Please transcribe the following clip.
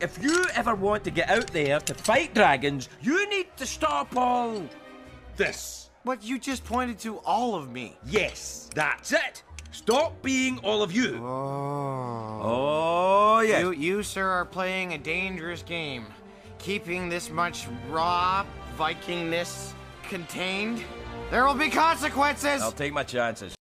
if you ever want to get out there to fight dragons, you need to stop all this. What you just pointed to all of me. Yes, that's it. Stop being all of you. Oh. Oh, yes. You, you, sir, are playing a dangerous game. Keeping this much raw Vikingness contained. There will be consequences. I'll take my chances.